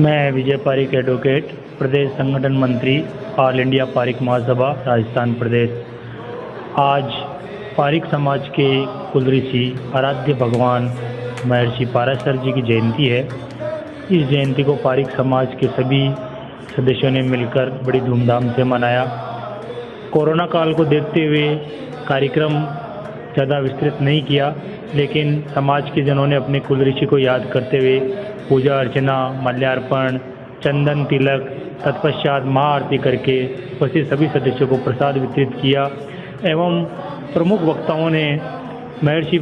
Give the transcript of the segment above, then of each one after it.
मैं विजय पारिक एडवोकेट प्रदेश संगठन मंत्री ऑल इंडिया पारिक महासभा, राजस्थान प्रदेश। आज पारिक समाज के कुल ऋषि आराध्य भगवान महर्षि पाराशर जी की जयंती है। इस जयंती को पारिक समाज के सभी सदस्यों ने मिलकर बड़ी धूमधाम से मनाया। कोरोना काल को देखते हुए कार्यक्रम ज़्यादा विस्तृत नहीं किया, लेकिन समाज के जनों ने अपने कुल ऋषि को याद करते हुए पूजा अर्चना, माल्यार्पण, चंदन तिलक, तत्पश्चात महाआरती करके उपस्थित सभी सदस्यों को प्रसाद वितरित किया। एवं प्रमुख वक्ताओं ने महर्षि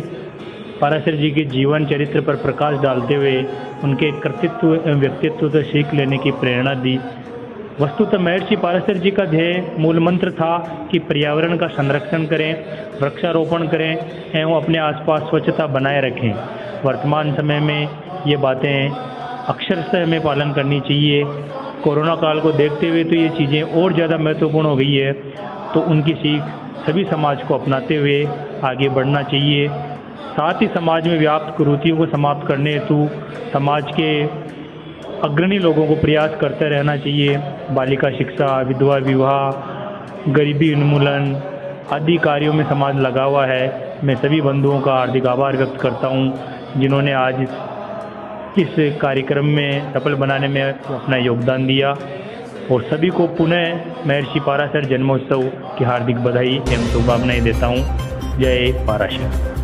पाराशर जी के जीवन चरित्र पर प्रकाश डालते हुए उनके कर्तृत्व एवं व्यक्तित्व से सीख लेने की प्रेरणा दी। वस्तुतः महर्षि पाराशर जी का ध्येय मूल मंत्र था कि पर्यावरण का संरक्षण करें, वृक्षारोपण करें, एवं अपने आसपास स्वच्छता बनाए रखें। वर्तमान समय में ये बातें अक्षर से हमें पालन करनी चाहिए। कोरोना काल को देखते हुए तो ये चीज़ें और ज़्यादा महत्वपूर्ण हो गई है। तो उनकी सीख सभी समाज को अपनाते हुए आगे बढ़ना चाहिए। साथ ही समाज में व्याप्त कुरूतियों को समाप्त करने हेतु समाज के अग्रणी लोगों को प्रयास करते रहना चाहिए। बालिका शिक्षा, विधवा विवाह, गरीबी उन्मूलन आदि कार्यों में समाज लगा हुआ है। मैं सभी बंधुओं का हार्दिक आभार व्यक्त करता हूँ, जिन्होंने आज इस कार्यक्रम में सफल बनाने में अपना योगदान दिया। और सभी को पुनः महर्षि पाराशर जन्मोत्सव की हार्दिक बधाई एवं शुभकामनाएँ देता हूँ। जय पाराशर।